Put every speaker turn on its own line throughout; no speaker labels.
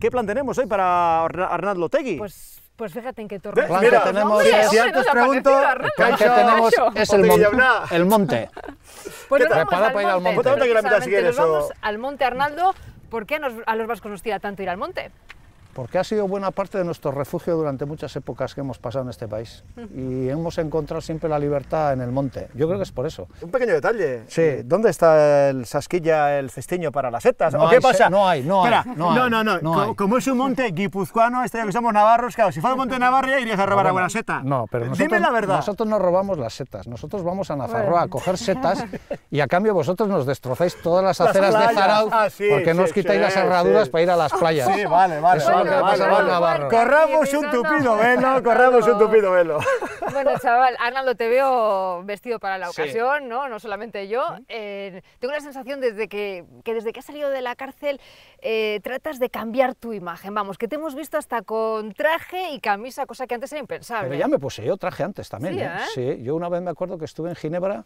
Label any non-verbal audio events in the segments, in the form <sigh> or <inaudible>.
¿qué plan tenemos hoy para Arnaldo Tegui?
Pues, pues fíjate en qué torre.
Plan que
tenemos si
antes pregunto,
el plan que tenemos es el, monte. el monte. <laughs>
Pues nos vamos al
para ir al
monte.
monte.
Cuéntame que la mitad, si
nos vamos al monte Arnaldo. ¿Por qué a los vascos nos tira tanto ir al monte?
Porque ha sido buena parte de nuestro refugio durante muchas épocas que hemos pasado en este país. Y hemos encontrado siempre la libertad en el monte. Yo creo que es por eso.
Un pequeño detalle.
Sí.
¿Dónde está el Sasquilla, el cestiño para las setas?
No
¿O qué
hay se-
pasa?
no hay, no hay,
Espera,
no hay,
no, no, no.
no
Co-
hay.
Como es un monte guipuzcoano, este que somos navarros, claro, si fuera un monte de Navarra irías a robar
Bueno,
a buena seta.
No, pero nosotros,
Dime la verdad.
nosotros no robamos las setas. Nosotros vamos a Nafarroa a coger setas <laughs> y a cambio vosotros nos destrozáis todas las
Las
aceras de. Zarauz
Ah, sí,
porque no os
sí,
quitáis
sí,
las herraduras
sí.
para ir a las playas.
Sí, vale.
Eso
vale, vale.
los navarros.
Corramos un tupido velo, corramos un tupido velo. <laughs>
Bueno, chaval, Arnaldo, te veo vestido para la
Sí.
ocasión, ¿no? No solamente yo. Eh, tengo la sensación desde que, que desde que has salido de la cárcel eh, tratas de cambiar tu imagen. Vamos, que te hemos visto hasta con traje y camisa, cosa que antes era impensable.
Pero ya me puse yo traje antes también.
Sí,
¿eh?
¿eh?
Sí, yo una vez me acuerdo que estuve en Ginebra,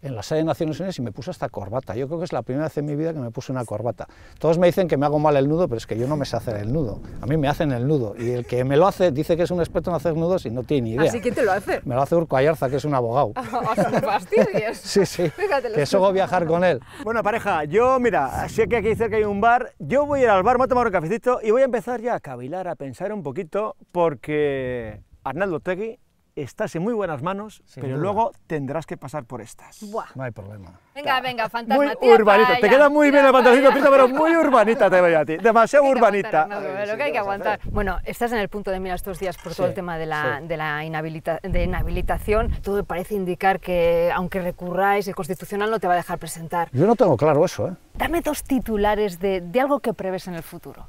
en la sede de Naciones Unidas, y me puse hasta corbata. Yo creo que es la primera vez en mi vida que me puse una corbata. Todos me dicen que me hago mal el nudo, pero es que yo no me sé hacer el nudo. A mí me hacen el nudo. Y el que me lo hace dice que es un experto en hacer nudos y no tiene ni idea.
Así que te lo hace.
Me lo hace Urco Ayarza, que es un abogado. <laughs>
Fastidies.
Sí, sí. <laughs> Que suelo viajar con él.
Bueno, pareja, yo, mira, sé que aquí cerca hay un bar, yo voy a ir al bar, me voy a tomar un cafecito y voy a empezar ya a cavilar, a pensar un poquito, porque Arnaldo Tegui estás en muy buenas manos,
Sin
pero
duda.
luego tendrás que pasar por estas.
Buah.
No hay problema.
Venga, venga, fantasma.
Muy urbanita, te queda muy bien el. Pita, pero muy urbanita te veo a ti, demasiado
Hay que
urbanita.
aguantar, Arnaldo, lo que hay que aguantar. Bueno, estás en el punto de mira estos días por todo
Sí,
el tema de la,
sí.
de la inhabilita- de inhabilitación. Todo parece indicar que, aunque recurráis, el Constitucional no te va a dejar presentar.
Yo no tengo claro eso, ¿eh?
Dame dos titulares de, de algo que prevés en el futuro.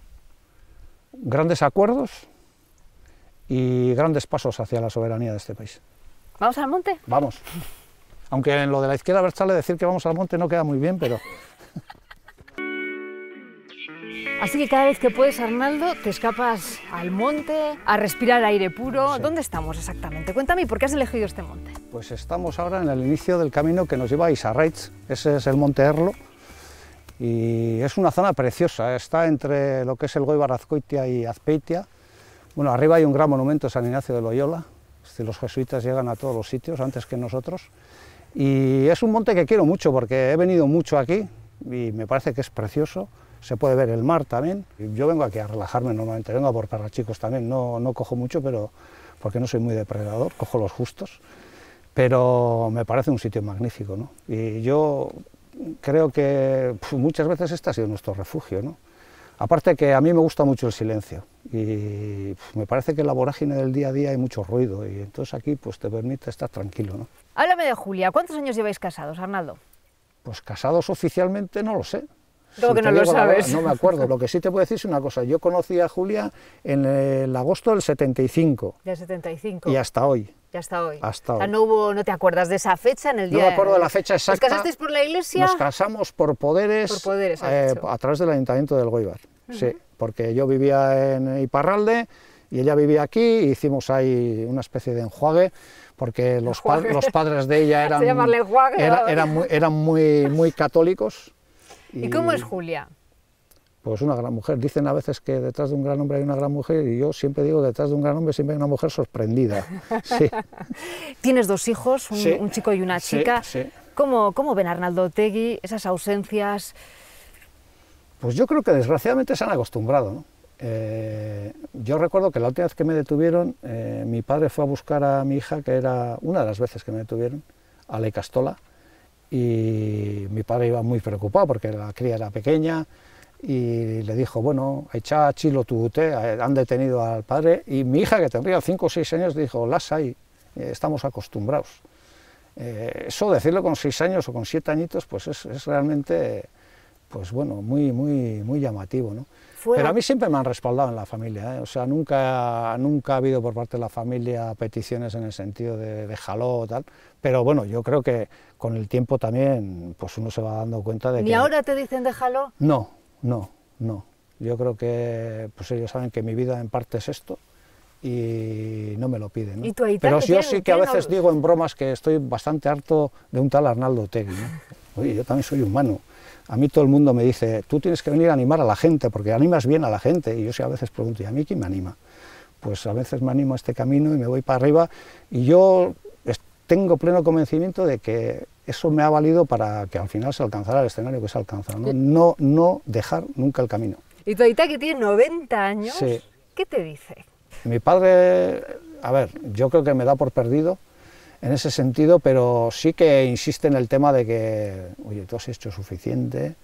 Grandes acuerdos y grandes pasos hacia la soberanía de este país.
¿Vamos al monte?
Vamos. Aunque en lo de la izquierda Berchale decir que vamos al monte no queda muy bien, pero <laughs>
Así que cada vez que puedes, Arnaldo, te escapas al monte, a respirar aire puro.
Sí.
¿Dónde estamos exactamente? Cuéntame, ¿y ¿por qué has elegido este monte?
pues estamos ahora en el inicio del camino que nos lleva a Isarraitz. Ese es el monte Erlo y es una zona preciosa. Está entre lo que es el Goibar Azcoitia y Azpeitia. Bueno, arriba hay un gran monumento, San Ignacio de Loyola. Los jesuitas llegan a todos los sitios antes que nosotros. Y es un monte que quiero mucho porque he venido mucho aquí y me parece que es precioso. Se puede ver el mar también. Yo vengo aquí a relajarme normalmente, vengo a por perrachicos también. No, no cojo mucho, pero porque no soy muy depredador, cojo los justos. Pero me parece un sitio magnífico. ¿no? Y yo creo que muchas veces este ha sido nuestro refugio. ¿no? Aparte que a mí me gusta mucho el silencio y me parece que en la vorágine del día a día hay mucho ruido y entonces aquí pues te permite estar tranquilo. ¿no?
Háblame de Julia. ¿Cuántos años lleváis casados, Arnaldo?
Pues casados oficialmente no lo sé.
¿Cómo que no lo
verdad,
sabes?
no me acuerdo. Lo que sí te puedo decir es una cosa. Yo conocí a Julia en el agosto del 75
Del 75.
y hasta hoy.
Ya hasta hoy.
Hasta
O sea,
hoy.
no, hubo, no te acuerdas de esa fecha en el
No
día.
me acuerdo de la fecha exacta.
¿Os casasteis por la iglesia?
Nos casamos por poderes,
Por poderes,
eh, a través del Ayuntamiento del Goibar. Sí, porque yo vivía en Iparralde y ella vivía aquí, e hicimos ahí una especie de enjuague, porque los, pa-
Enjuague.
los padres de ella <laughs> eran,
llamarle enjuague,
era-
¿no?
eran, muy, eran muy, muy católicos.
¿Y cómo es Julia?
Pues una gran mujer. Dicen a veces que detrás de un gran hombre hay una gran mujer y yo siempre digo que detrás de un gran hombre siempre hay una mujer sorprendida. <laughs> Sí,
Tienes dos hijos, un,
Sí.
un chico y una chica.
sí.
¿Cómo, ¿Cómo ven Arnaldo Tegui esas ausencias?
Pues yo creo que desgraciadamente se han acostumbrado. ¿no? Eh, yo recuerdo que la última vez que me detuvieron, eh, mi padre fue a buscar a mi hija, que era una de las veces que me detuvieron, a la Castola, y mi padre iba muy preocupado porque la cría era pequeña, y le dijo, bueno, echa chilo tu té, eh, han detenido al padre, y mi hija, que tendría 5 o 6 años, dijo, las hay, eh, estamos acostumbrados. Eh, eso decirlo con 6 años o con 7 añitos, pues es, es realmente, pues bueno, muy, muy, muy llamativo, ¿no?
Fuera-
Pero a mí siempre me han respaldado en la familia, ¿eh? o sea, nunca, nunca ha habido por parte de la familia peticiones en el sentido de, de jaló o tal, pero bueno, yo creo que con el tiempo también, pues uno se va dando cuenta de
¿Ni
que...
ahora te dicen déjalo?
No, no, no. Yo creo que pues ellos saben que mi vida en parte es esto y no me lo piden. ¿no?
¿Y tu Aitana
Pero yo sí que a veces digo en bromas que estoy bastante harto de un tal Arnaldo Tegui. ¿no? <laughs> Oye, yo también soy humano. A mí todo el mundo me dice, tú tienes que venir a animar a la gente, porque animas bien a la gente. Y yo sí a veces pregunto, ¿y a mí quién me anima? Pues a veces me animo a este camino y me voy para arriba. Y yo tengo pleno convencimiento de que eso me ha valido para que al final se alcanzara el escenario que se alcanza. No, no, no dejar nunca el camino.
¿Y tu aita que tiene 90 años?
Sí.
¿Qué te dice?
Mi padre, a ver, yo creo que me da por perdido en ese sentido, pero sí que insiste en el tema de que, oye, tú has hecho suficiente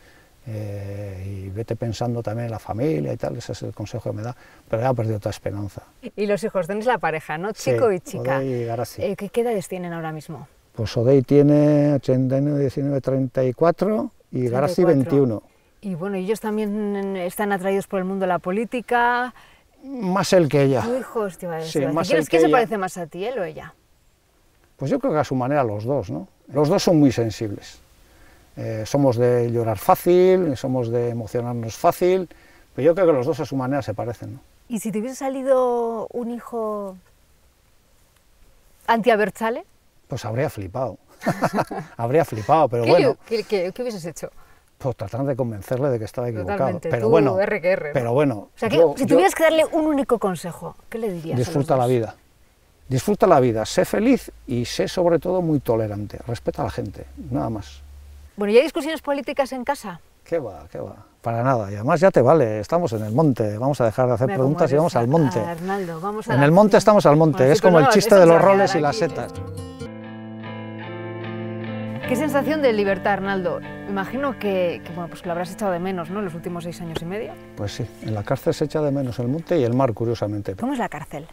eh, y vete pensando también en la familia y tal, ese es el consejo que me da, pero ya ha perdido toda esperanza.
Y los hijos, tenéis la pareja, ¿no? Chico
Sí,
y chica.
Garasi.
Eh, ¿qué, qué edades tienen ahora mismo?
Pues Odey tiene 89, 19, 34 y Garasi
34.
21.
Y bueno, ellos también están atraídos por el mundo de la política.
Más él que ella.
Tu hijo, te iba a
Sí,
decir.
más
¿Quién
él
es que se parece más a ti, él o ella?
Pues yo creo que a su manera los dos, ¿no? Los dos son muy sensibles. Eh, somos de llorar fácil, somos de emocionarnos fácil, pero yo creo que los dos a su manera se parecen, ¿no?
¿Y si te hubiese salido un hijo anti-Abertzale?
Pues habría flipado. <laughs> habría flipado, pero
¿Qué,
bueno,
qué- qué- qué hubieses hecho?
pues tratar de convencerle de que estaba equivocado.
Totalmente,
Pero
tú,
bueno,
R que R, ¿no?
pero bueno,
O sea, que,
yo-
si
yo-
tuvieras que darle un único consejo, ¿qué le dirías?
disfruta la vida. Disfruta la vida, sé feliz y sé sobre todo muy tolerante. Respeta a la gente, nada más.
Bueno, ¿y hay discusiones políticas en casa?
¿Qué va? ¿Qué va? Para nada. Y además ya te vale, estamos en el monte. Vamos a dejar de hacer
Mira
preguntas y vamos al monte.
Arnaldo, vamos a
En el monte estamos al monte.
Bueno,
es
sí,
como el chiste de los roles y las setas.
¿Qué sensación de libertad, Arnaldo? Imagino que, que, bueno, pues que lo habrás echado de menos, ¿no? En los últimos seis años y medio.
Pues sí, en la cárcel se echa de menos el monte y el mar, curiosamente.
¿Cómo es la cárcel?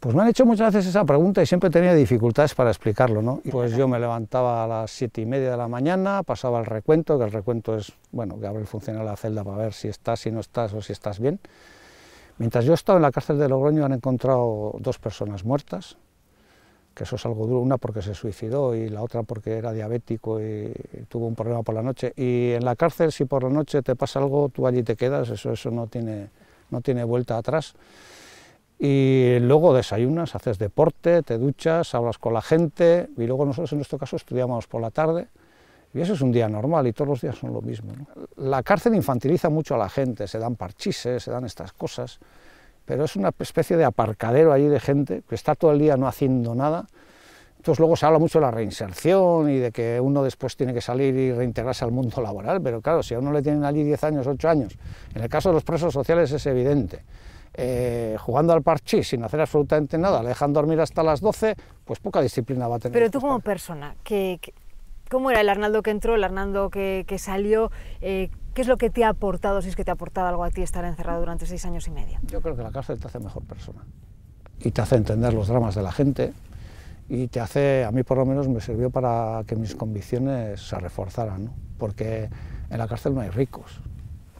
Pues me han hecho muchas veces esa pregunta y siempre tenía dificultades para explicarlo, ¿no? Pues yo me levantaba a las siete y media de la mañana, pasaba el recuento, que el recuento es, bueno, que abre el funcionario de la celda para ver si estás, si no estás o si estás bien. Mientras yo he estado en la cárcel de Logroño han encontrado dos personas muertas, que eso es algo duro, una porque se suicidó y la otra porque era diabético y tuvo un problema por la noche. Y en la cárcel, si por la noche te pasa algo, tú allí te quedas, eso, eso no, tiene, no tiene vuelta atrás. Y luego desayunas, haces deporte, te duchas, hablas con la gente y luego nosotros en nuestro caso estudiamos por la tarde y eso es un día normal y todos los días son lo mismo. ¿no? La cárcel infantiliza mucho a la gente, se dan parchises, se dan estas cosas, pero es una especie de aparcadero allí de gente que está todo el día no haciendo nada. Entonces luego se habla mucho de la reinserción y de que uno después tiene que salir y reintegrarse al mundo laboral, pero claro, si a uno le tienen allí 10 años, 8 años, en el caso de los presos sociales es evidente. Eh, jugando al parchís sin hacer absolutamente nada, le dejan dormir hasta las 12, pues poca disciplina va a tener.
Pero tú como persona, ¿qué, qué- cómo era el Arnaldo que entró, el Arnaldo que, que salió? Eh, ¿Qué es lo que te ha aportado, si es que te ha aportado algo a ti estar encerrado durante seis años y medio?
Yo creo que la cárcel te hace mejor persona y te hace entender los dramas de la gente y te hace, a mí por lo menos me sirvió para que mis convicciones se reforzaran, ¿no? porque en la cárcel no hay ricos,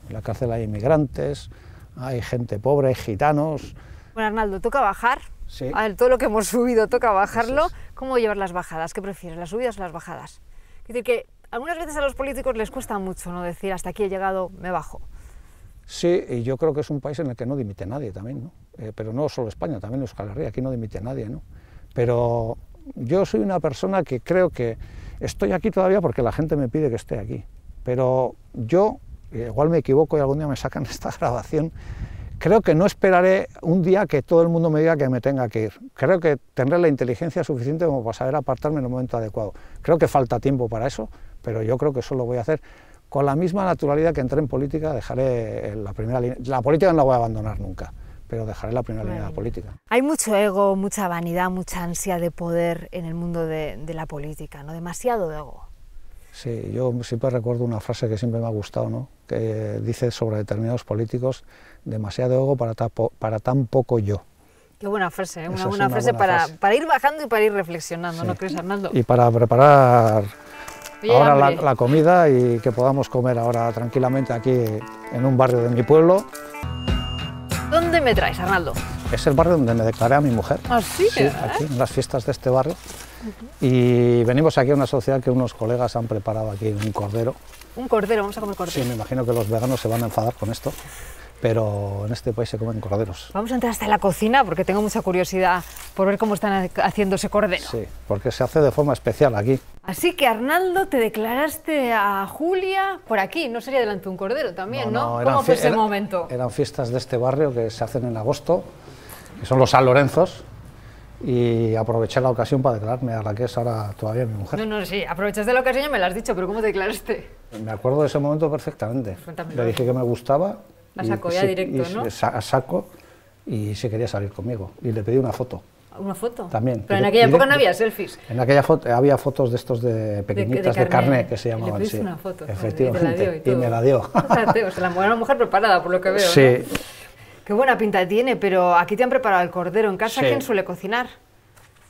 en la cárcel hay inmigrantes, hay gente pobre, hay gitanos,
Bueno, Arnaldo, toca bajar.
Sí.
A ver, todo lo que hemos subido toca bajarlo.
es.
¿Cómo llevar las bajadas? ¿Qué prefieres, las subidas o las bajadas? Es decir, que algunas veces a los políticos les cuesta mucho no decir hasta aquí he llegado, me bajo.
Sí, y yo creo que es un país en el que no dimite nadie también, ¿no? Eh, pero no solo España, también Euskal Herria, aquí no dimite nadie, ¿no? Pero yo soy una persona que creo que estoy aquí todavía porque la gente me pide que esté aquí. Pero yo, igual me equivoco y algún día me sacan <laughs> esta grabación, creo que no esperaré un día que todo el mundo me diga que me tenga que ir. Creo que tendré la inteligencia suficiente como para saber apartarme en el momento adecuado. Creo que falta tiempo para eso, pero yo creo que eso lo voy a hacer con la misma naturalidad que entré en política, dejaré la primera línea. La política no la voy a abandonar nunca, pero dejaré la primera línea de la política.
Hay mucho ego, mucha vanidad, mucha ansia de poder en el mundo de, de la política, ¿no? Demasiado ego.
Sí, yo siempre recuerdo una frase que siempre me ha gustado, ¿no? que dice sobre determinados políticos, demasiado ego para, tapo- para tan poco yo.
Qué buena frase, ¿eh? Una buena
una
frase
buena
para,
frase.
para ir bajando y para ir reflexionando, ¿no
Sí.
crees, Arnaldo?
Y para preparar
Oye,
ahora la, comida y que podamos comer ahora tranquilamente aquí en un barrio de mi pueblo.
¿Dónde me traes, Arnaldo?
Es el barrio donde me declaré a mi mujer.
¿Ah, sí?
Sí, aquí, en las fiestas de este barrio. Y venimos aquí a una sociedad que unos colegas han preparado aquí un cordero.
Un cordero, vamos a comer cordero.
Sí, me imagino que los veganos se van a enfadar con esto. Pero en este país se comen corderos.
Vamos a entrar hasta la cocina porque tengo mucha curiosidad por ver cómo están haciendo ese cordero.
Sí, porque se hace de forma especial aquí.
Así que Arnaldo, te declaraste a Julia por aquí, no sería delante de un cordero también, ¿no?
eran
¿Cómo fue ese
era-
momento?
Eran fiestas de este barrio que se hacen en agosto, que son los San Lorenzos, y aproveché la ocasión para declararme a la que es ahora todavía mi mujer.
No, no, sí, aprovechas de la ocasión y me lo has dicho, pero ¿cómo te declaraste?
Me acuerdo de ese momento perfectamente.
Cuéntamelo.
Le dije que me gustaba.
A
y
saco, ya
si-
directo,
y
¿no?
A saco, y si quería salir conmigo. Y le pedí una foto.
¿Una foto?
También.
Pero en aquella época no había selfies.
En aquella foto había fotos de estos de pequeñitas de,
carné.
carnet que se
Y le
llamaban.
pediste
sí.
una foto.
Efectivamente.
Y, y,
me la dio. <laughs>
O sea, la mujer, una mujer preparada, por lo que veo, ¿no?
sí.
Qué buena pinta tiene, pero aquí te han preparado el cordero. ¿En casa
Sí.
quién suele cocinar?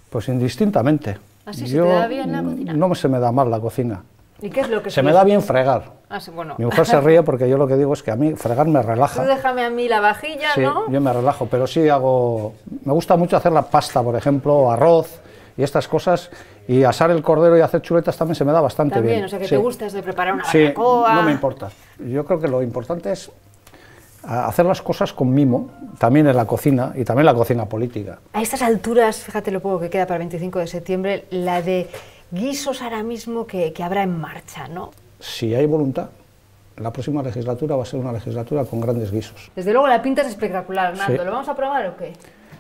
Pues indistintamente.
¿Ah, sí? ¿Se te da bien la cocina?
No se me da mal la cocina.
¿Y qué es lo que
Se me da bien fregar.
Ah, sí, bueno.
Mi mujer se ríe porque yo lo que digo es que a mí fregar me
Tú
relaja.
déjame a mí la vajilla,
Sí,
¿no?
yo me relajo, pero sí hago... Me gusta mucho hacer la pasta, por ejemplo, arroz y estas cosas. Y asar el cordero y hacer chuletas también se me da bastante
También,
bien.
o sea, que
Sí.
te gusta de preparar una
Sí,
barbacoa.
no me importa. Yo creo que lo importante es hacer las cosas con mimo, también en la cocina y también en la cocina política.
A estas alturas, fíjate lo poco que queda para el 25 de septiembre, la de guisos ahora mismo que, que habrá en marcha, ¿no?
Si hay voluntad, la próxima legislatura va a ser una legislatura con grandes guisos.
Desde luego la pinta es espectacular.
Sí.
¿Lo vamos a probar o qué?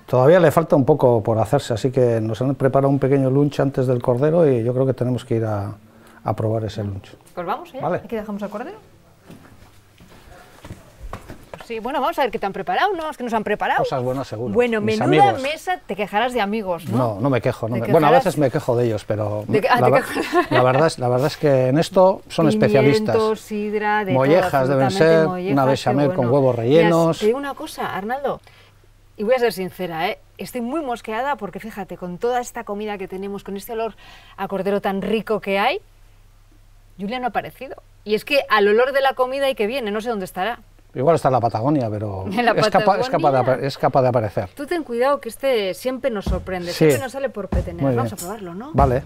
Todavía le falta un poco por hacerse, así que nos han preparado un pequeño lunch antes del cordero y yo creo que tenemos que ir a, a probar ese lunch.
Pues vamos, ¿eh?
Vale.
Aquí dejamos el cordero. Sí, bueno, vamos a ver qué te han preparado, ¿no? Es que nos han preparado.
Cosas buenas seguro.
Bueno,
Mis
menuda
amigos.
mesa, te quejarás de amigos, ¿no?
No, no me quejo. no
¿Te
me- Bueno, a veces me quejo de ellos, pero
¿De qué- ah,
la,
te
ver-
quejas? <laughs>
la verdad es, la verdad es que en esto son especialistas.
Sidra, de todo,
Mollejas deben ser,
mollejas,
una bechamel con
bueno.
huevos
Miras,
rellenos.
te digo una cosa, Arnaldo, y voy a ser sincera, ¿eh? estoy muy mosqueada porque fíjate, con toda esta comida que tenemos, con este olor a cordero tan rico que hay, Julia no ha aparecido. Y es que al olor de la comida y que viene, no sé dónde estará.
Igual está en la Patagonia, pero <laughs>
¿En la
es, capaz, es, capaz de,
Patagonia?
es capaz de aparecer.
Tú ten cuidado que este siempre nos sorprende,
Sí.
siempre nos sale por petener. Vamos a probarlo, ¿no?
Vale.